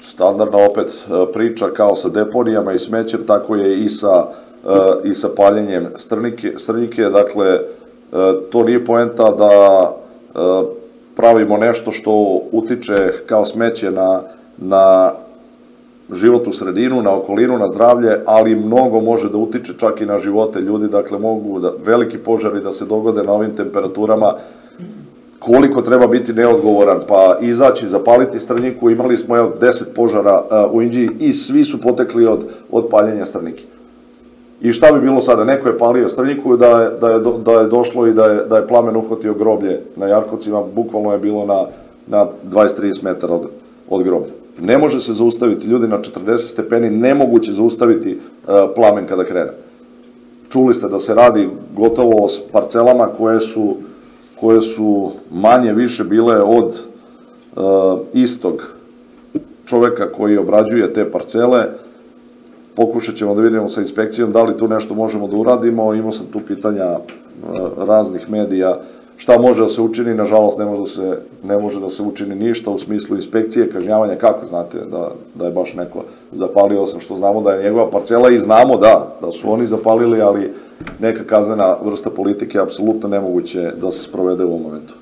standardna opet e, priča kao sa deponijama i smećem, tako je i sa, e, i sa paljenjem strnike, strnike, dakle, e, to nije poenta da pravimo nešto što utiče kao smeće na, na životnu sredinu, na okolinu, na zdravlje, ali mnogo može da utiče čak i na živote ljudi, dakle mogu da, veliki požari da se dogode na ovim temperaturama, koliko treba biti neodgovoran, pa izaći, zapaliti strnjiku, imali smo evo 10 požara uh, u Indiji i svi su potekli od, od paljenja strnjike. I šta bi bilo sada? Neko je palio strnjiku da je, da je, da je došlo i da je, da je plamen uhvatio groblje na Jarkovcima, bukvalno je bilo na, na 20-30 metara od, od groblja. Ne može se zaustaviti, ljudi na 40 stepeni, nemoguće zaustaviti uh, plamen kada krene. Čuli ste da se radi gotovo s parcelama koje su koje su manje više bile od uh, istog čoveka koji obrađuje te parcele. Pokušat ćemo da vidimo sa inspekcijom da li tu nešto možemo da uradimo. Imao sam tu pitanja uh, raznih medija šta može da se učini, nažalost ne može da se, ne može da se učini ništa u smislu inspekcije, kažnjavanja, kako znate da, da je baš neko zapalio sam što znamo da je njegova parcela i znamo da, da su oni zapalili, ali neka kaznena vrsta politike apsolutno nemoguće da se sprovede u ovom momentu.